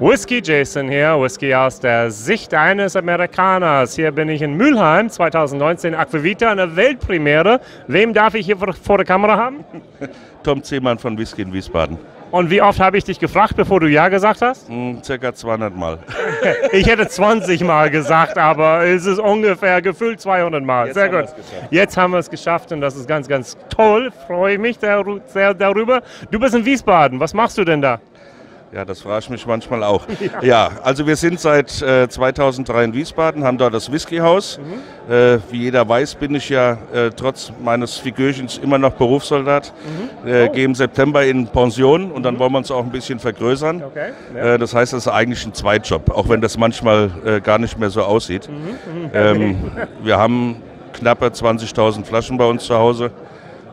Whisky Jason hier, Whisky aus der Sicht eines Amerikaners. Hier bin ich in Mülheim, 2019, Aquavita, eine Weltpremiere. Wem darf ich hier vor der Kamera haben? Tom Zehmann von Whisky in Wiesbaden. Und wie oft habe ich dich gefragt, bevor du Ja gesagt hast? Hm, circa 200 Mal. ich hätte 20 Mal gesagt, aber es ist ungefähr gefühlt 200 Mal. Jetzt sehr gut. Jetzt haben wir es geschafft und das ist ganz, ganz toll. Freue ich mich sehr darüber. Du bist in Wiesbaden. Was machst du denn da? Ja, das frage ich mich manchmal auch. Ja, also wir sind seit äh, 2003 in Wiesbaden, haben dort das Whiskyhaus. Äh, wie jeder weiß, bin ich ja äh, trotz meines Figürchens immer noch Berufssoldat. Äh, Oh. Gehe im September in Pension und dann wollen wir uns auch ein bisschen vergrößern. Okay. Ja. Äh, das heißt, das ist eigentlich ein Zweitjob, auch wenn das manchmal äh, gar nicht mehr so aussieht. Ähm, wir haben knappe 20.000 Flaschen bei uns zu Hause.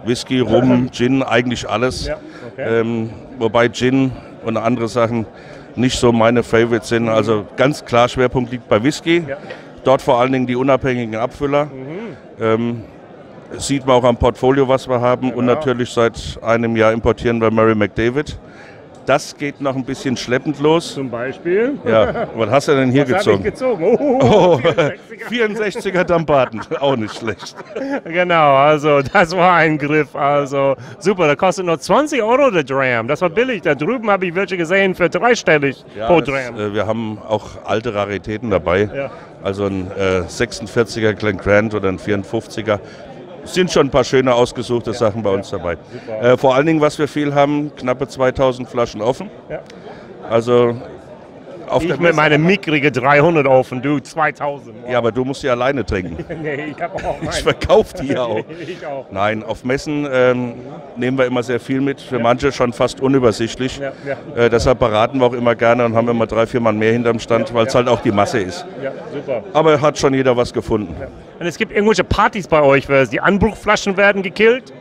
Whisky, Rum, Gin, eigentlich alles. Ja, okay. Ähm, wobei Gin und andere Sachen nicht so meine Favorites sind. Also ganz klar, Schwerpunkt liegt bei Whisky. Ja. Dort vor allen Dingen die unabhängigen Abfüller. Ähm, das sieht man auch am Portfolio, was wir haben. Und Genau. natürlich seit einem Jahr importieren wir Mary McDavid. Das geht noch ein bisschen schleppend los. Zum Beispiel. Ja, was hast du denn hier Was habe ich gezogen? gezogen? Oh, Oh, 64er Dampaten, auch nicht schlecht. Genau, also das war ein Griff. Also super, da kostet nur 20 Euro der Dram. Das war billig. Da drüben habe ich welche gesehen für dreistellig pro das, Dram. äh, wir haben auch alte Raritäten dabei. Ja. Also ein äh, 46er Glen Grant oder ein 54er. Sind schon ein paar schöne ausgesuchte Sachen bei uns dabei. Äh, vor allen Dingen, was wir viel haben, knappe 2000 Flaschen offen. Also auf Ich der mit Messe. meiner mickrige 300 offen, du 2000. Wow. Ja, aber du musst die alleine trinken. nee, ich habe auch Ich meine. verkaufe die ja auch. ich auch. Nein, auf Messen ähm, nehmen wir immer sehr viel mit. Für manche schon fast unübersichtlich. Ja, ja. Äh, deshalb beraten wir auch immer gerne und haben immer drei, vier Mann mehr hinterm Stand, weil es ja. halt auch die Masse ist. Ja, super. Aber hat schon jeder was gefunden. Und es gibt irgendwelche Partys bei euch, weil die Anbruchflaschen werden gekillt.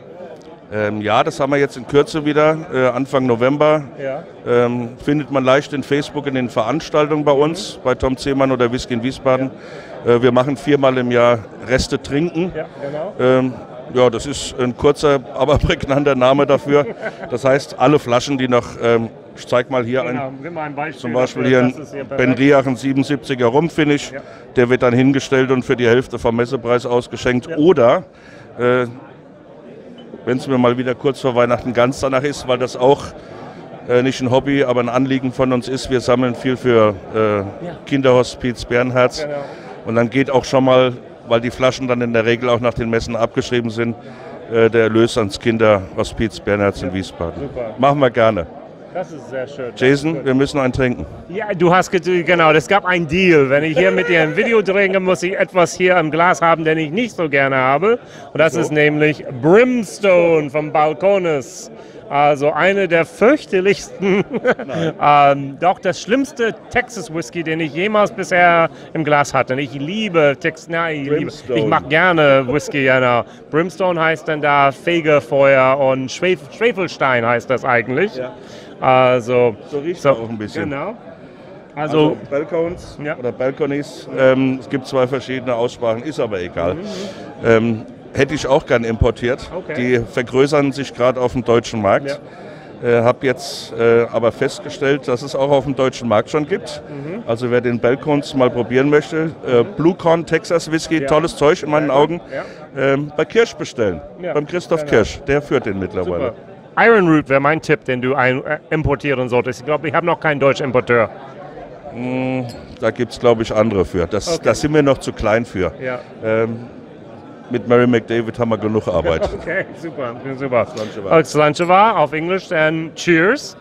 Ähm, ja, das haben wir jetzt in Kürze wieder, äh, Anfang November. Ja. Ähm, findet man leicht in Facebook in den Veranstaltungen bei uns, bei Tom Zehmann oder Whisky in Wiesbaden. Äh, wir machen viermal im Jahr Reste trinken. Ja, genau. Ähm, ja, das ist ein kurzer, aber prägnanter Name dafür. Das heißt, alle Flaschen, die noch, ähm, ich zeig mal hier genau. ein, ein Beispiel zum Beispiel dafür. hier ein Ben perfekt. Riach, ein 77er Rumfinish. Ja. Der wird dann hingestellt und für die Hälfte vom Messepreis ausgeschenkt. Ja. Oder, äh, wenn es mir mal wieder kurz vor Weihnachten ganz danach ist, weil das auch äh, nicht ein Hobby, aber ein Anliegen von uns ist, wir sammeln viel für äh, Kinderhospiz Bernherz. Genau. Und dann geht auch schon mal, weil die Flaschen dann in der Regel auch nach den Messen abgeschrieben sind, äh, der Erlös ans Kinderhospiz Bernherz in Wiesbaden. Super. Machen wir gerne. Das ist sehr schön. Jason, wir müssen einen trinken. Ja, du hast ge- genau, es gab einen Deal. Wenn ich hier mit dir ein Video drehe, muss ich etwas hier im Glas haben, den ich nicht so gerne habe. Und das ist nämlich Brimstone vom Balcones. Also eine der fürchterlichsten, ähm, doch das schlimmste Texas Whisky, den ich jemals bisher im Glas hatte. Und ich liebe Texas, nein, ich, liebe, Brimstone. ich mag gerne Whisky, genau. Brimstone heißt dann da Fegefeuer und Schwef Schwefelstein heißt das eigentlich. Also, So riecht er auch ein bisschen. Genau. Also, Also, Balcons Ja. oder Balconies, ähm, es gibt zwei verschiedene Aussprachen, ist aber egal. Ähm, hätte ich auch gern importiert. Okay. Die vergrößern sich gerade auf dem deutschen Markt. Äh, habe jetzt äh, aber festgestellt, dass es auch auf dem deutschen Markt schon gibt. Mhm. Also wer den Balcons mal probieren möchte, äh, Blue Corn Texas Whisky, Ja. tolles Zeug in meinen Augen. Ja. Ähm, bei Kirsch bestellen, Ja, beim Christoph genau. Kirsch, der führt den mittlerweile. super. Iron Root wäre mein Tipp, den du ein, äh, importieren solltest. Ich glaube, ich habe noch keinen deutschen Importeur. Da gibt es, glaube ich, andere für. Das, Okay. Da sind wir noch zu klein für. Ja. Ähm, mit Mary McDavid haben wir genug Arbeit. Okay, super, super. Slanche war auf Englisch, dann Cheers.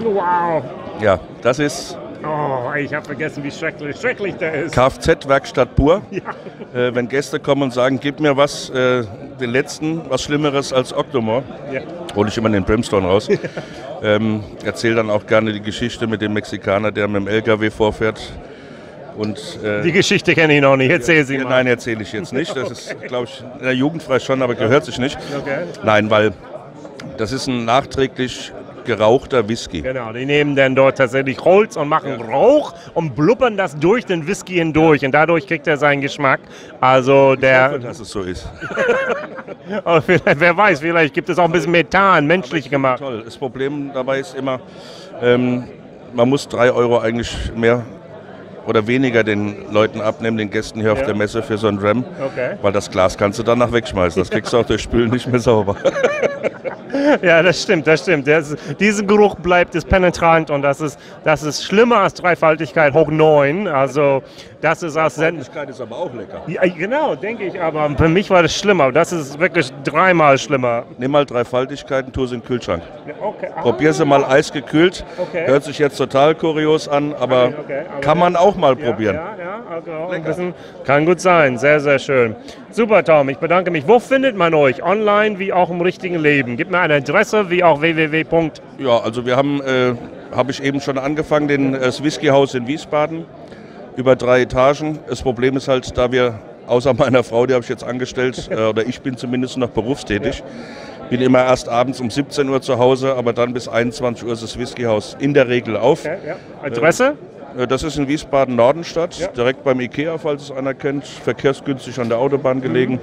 Wow. Ja, das ist Oh, ich habe vergessen, wie schrecklich, schrecklich der ist. Kfz-Werkstatt pur. Äh, wenn Gäste kommen und sagen, gib mir was, äh, den letzten, was Schlimmeres als Octomore, Ja. hole ich immer den Brimstone raus. ähm, erzähle dann auch gerne die Geschichte mit dem Mexikaner, der mit dem LKW vorfährt. Und, äh, Die Geschichte kenne ich noch nicht. Erzähl sie ja, mal. nein, erzähle ich jetzt nicht. Das ist, glaube ich, in der Jugendfrei schon, aber gehört sich nicht. Okay. Nein, weil das ist ein nachträglich gerauchter Whisky. Genau, die nehmen dann dort tatsächlich Holz und machen Rauch und blubbern das durch den Whisky hindurch und dadurch kriegt er seinen Geschmack. Also der, Ich hoffe, dass es so ist. vielleicht, wer weiß, vielleicht gibt es auch ein bisschen Methan, menschlich gemacht. Toll. Das Problem dabei ist immer, ähm, man muss drei Euro eigentlich mehr oder weniger den Leuten abnehmen, den Gästen hier auf Ja. der Messe für so ein Ram, Okay. weil das Glas kannst du danach wegschmeißen. Das kriegst du auch durch Spülen nicht mehr sauber. Ja, das stimmt, das stimmt. Das, diesen Geruch bleibt ist penetrant und das ist, das ist schlimmer als Dreifaltigkeit hoch 9. Also das ist Senden. Freundlichkeit ist aber auch lecker. Ja, genau, denke ich, aber für mich war das schlimmer. Das ist wirklich dreimal schlimmer. Nimm mal Dreifaltigkeiten, tu sie in den Kühlschrank. Okay. Probier sie mal eisgekühlt. Okay. Hört sich jetzt total kurios an, aber okay, aber- kann man auch mal Ja, probieren. Ja, ja, also ein bisschen, kann gut sein. Sehr, sehr schön. Super, Tom. Ich bedanke mich. Wo findet man euch? Online wie auch im richtigen Leben? Gib mir eine Adresse wie auch www. Ja, also wir haben, äh, habe ich eben schon angefangen, den, äh, das Whiskyhaus in Wiesbaden über drei Etagen. Das Problem ist halt, da wir, außer meiner Frau, die habe ich jetzt angestellt, äh, oder ich bin zumindest noch berufstätig, bin immer erst abends um 17 Uhr zu Hause, aber dann bis 21 Uhr ist das Whiskyhaus in der Regel auf. Ja, ja. Adresse? Äh, Das ist in Wiesbaden-Nordenstadt, Ja. direkt beim Ikea, falls es einer kennt, verkehrsgünstig an der Autobahn gelegen.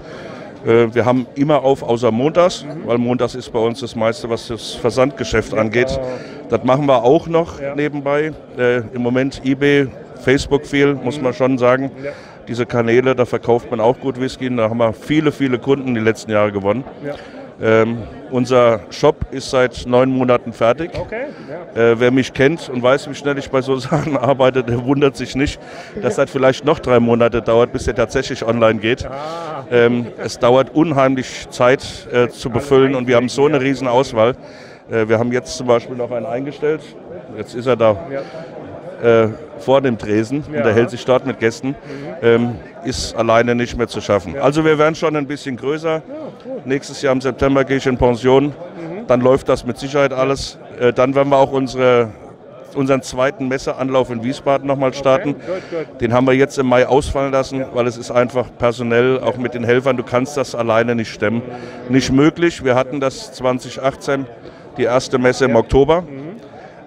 Äh, Wir haben immer auf, außer montags, weil montags ist bei uns das meiste, was das Versandgeschäft angeht. Das machen wir auch noch Ja. nebenbei. Äh, Im Moment eBay, Facebook viel, muss man schon sagen. Ja. Diese Kanäle, da verkauft man auch gut Whisky. Da haben wir viele, viele Kunden die letzten Jahre gewonnen. Ähm, unser Shop ist seit neun Monaten fertig. Okay. Ja. Äh, wer mich kennt und weiß, wie schnell ich bei so Sachen arbeite, der wundert sich nicht, dass das vielleicht noch drei Monate dauert, bis der tatsächlich online geht. Ah, Ähm, es dauert unheimlich Zeit äh, zu befüllen und wir haben so eine riesen Auswahl. Äh, wir haben jetzt zum Beispiel noch einen eingestellt. Jetzt ist er da ja. Vor dem Tresen Ja. und er hält sich dort mit Gästen. Ähm, ist alleine nicht mehr zu schaffen. Also wir werden schon ein bisschen größer. Nächstes Jahr im September gehe ich in Pension. Mhm. Dann läuft das mit Sicherheit alles. Äh, dann werden wir auch unsere, unseren zweiten Messeanlauf in Wiesbaden nochmal starten. Gut, gut. Den haben wir jetzt im Mai ausfallen lassen, weil es ist einfach personell, auch mit den Helfern, du kannst das alleine nicht stemmen. Nicht möglich. Wir hatten das 2018, die erste Messe im Oktober.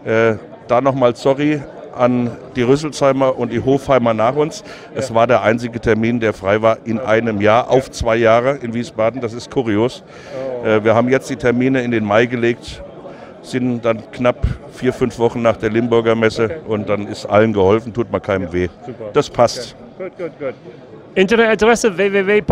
Äh, da nochmal sorry an die Rüsselsheimer und die Hofheimer nach uns. Es war der einzige Termin, der frei war in einem Jahr, auf zwei Jahre in Wiesbaden. Das ist kurios. Äh, wir haben jetzt die Termine in den Mai gelegt, sind dann knapp vier, fünf Wochen nach der Limburger Messe und dann ist allen geholfen, tut man keinem weh. super. Das passt. Gut, gut, gut. Internetadresse www.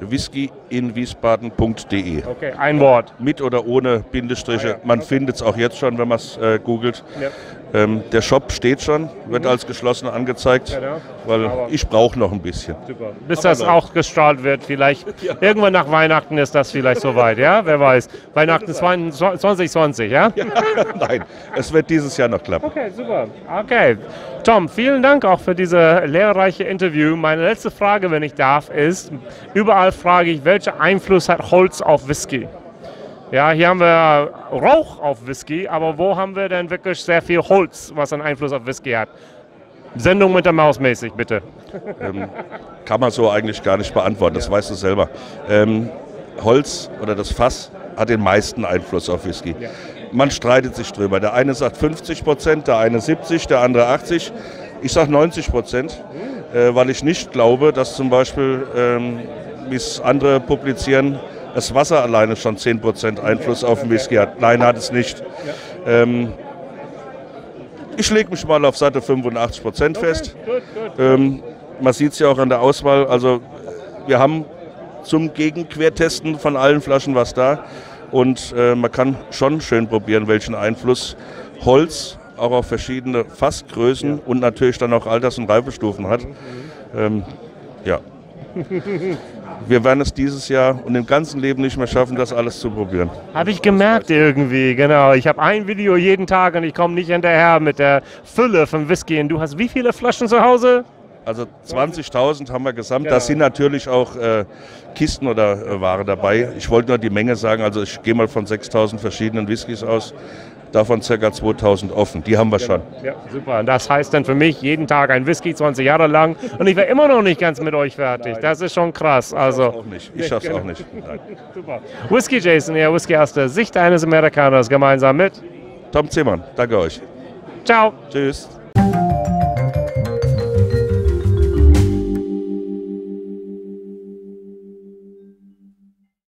whiskyinwiesbaden.de. Okay, ein Wort. Mit oder ohne Bindestriche. Ah, ja. Man findet es auch jetzt schon, wenn man es äh, googelt. Ja. Ähm, der Shop steht schon, wird als geschlossen angezeigt, Genau. weil Aber- ich brauche noch ein bisschen. Super. Bis das auch gestrahlt wird, vielleicht. Irgendwann nach Weihnachten ist das vielleicht soweit, ja? Wer weiß. Weihnachten 2020, ja? Nein, es wird dieses Jahr noch klappen. Okay, super. Okay. Tom, vielen Dank auch für dieses lehrreiche Interview. Meine letzte Frage, wenn ich darf, ist, überall frage ich, welchen Einfluss hat Holz auf Whisky? Ja, hier haben wir Rauch auf Whisky, aber wo haben wir denn wirklich sehr viel Holz, was einen Einfluss auf Whisky hat? Sendung mit der Maus mäßig, bitte. Kann man so eigentlich gar nicht beantworten, das weißt du selber. Ähm, Holz oder das Fass hat den meisten Einfluss auf Whisky. Man streitet sich drüber. Der eine sagt 50 Prozent, der eine 70, der andere 80. Ich sage 90 Prozent, äh, weil ich nicht glaube, dass zum Beispiel, ähm, wie es andere publizieren, das Wasser alleine schon 10 Prozent Einfluss auf den Whisky hat. Nein, hat es nicht. Ähm, ich lege mich mal auf satte 85 Prozent fest. Gut, gut. Ähm, man sieht es ja auch an der Auswahl. Also wir haben zum Gegenquertesten von allen Flaschen was da. Und äh, man kann schon schön probieren, welchen Einfluss Holz auch auf verschiedene Fassgrößen und natürlich dann auch Alters- und Reifestufen hat. Ähm, ja. Wir werden es dieses Jahr und im ganzen Leben nicht mehr schaffen, das alles zu probieren. Habe ich gemerkt irgendwie, genau. Ich habe ein Video jeden Tag und ich komme nicht hinterher mit der Fülle von Whisky. Und du hast wie viele Flaschen zu Hause? Also 20.000 haben wir gesamt. Genau. Da sind natürlich auch äh, Kisten oder äh, Ware dabei. Ich wollte nur die Menge sagen. Also ich gehe mal von 6.000 verschiedenen Whiskys aus. Davon ca. 2.000 offen. Die haben wir schon. Ja, super. Und das heißt dann für mich jeden Tag ein Whisky 20 Jahre lang. Und ich wäre immer noch nicht ganz mit euch fertig. Das ist schon krass. Also, Auch nicht. Ich schaff's auch nicht. Nein. super. Whisky Jason, ja, Whisky aus der Sicht eines Amerikaners gemeinsam mit Tom Zimmern, danke euch. Ciao. Tschüss.